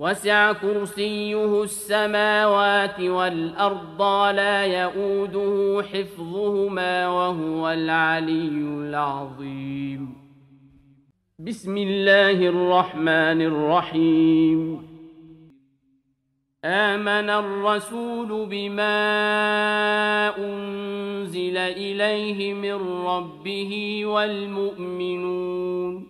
وسع كرسيه السماوات والأرض لا يؤوده حفظهما وهو العلي العظيم. بسم الله الرحمن الرحيم. آمن الرسول بما أنزل إليه من ربه والمؤمنون.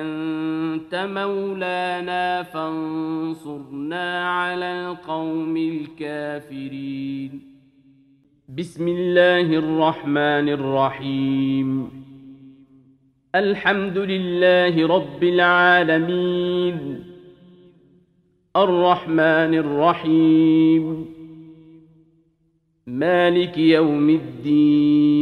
أنت مولانا فانصرنا على القوم الكافرين. بسم الله الرحمن الرحيم. الحمد لله رب العالمين. الرحمن الرحيم. مالك يوم الدين.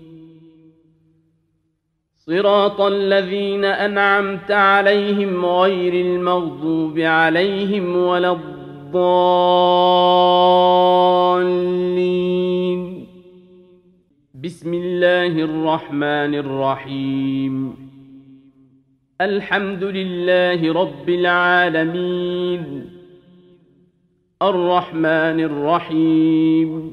صراط الذين أنعمت عليهم غير المغضوب عليهم ولا الضالين. بسم الله الرحمن الرحيم. الحمد لله رب العالمين. الرحمن الرحيم.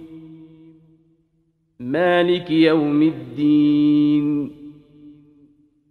مالك يوم الدين.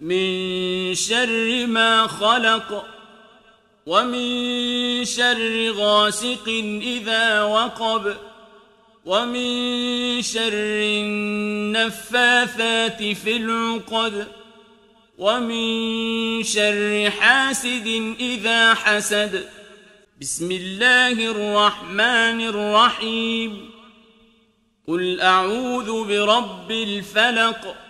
من شر ما خلق ومن شر غاسق إذا وقب ومن شر النفاثات في العقد ومن شر حاسد إذا حسد. بسم الله الرحمن الرحيم. قل أعوذ برب الفلق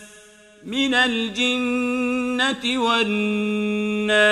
من الجنة والناس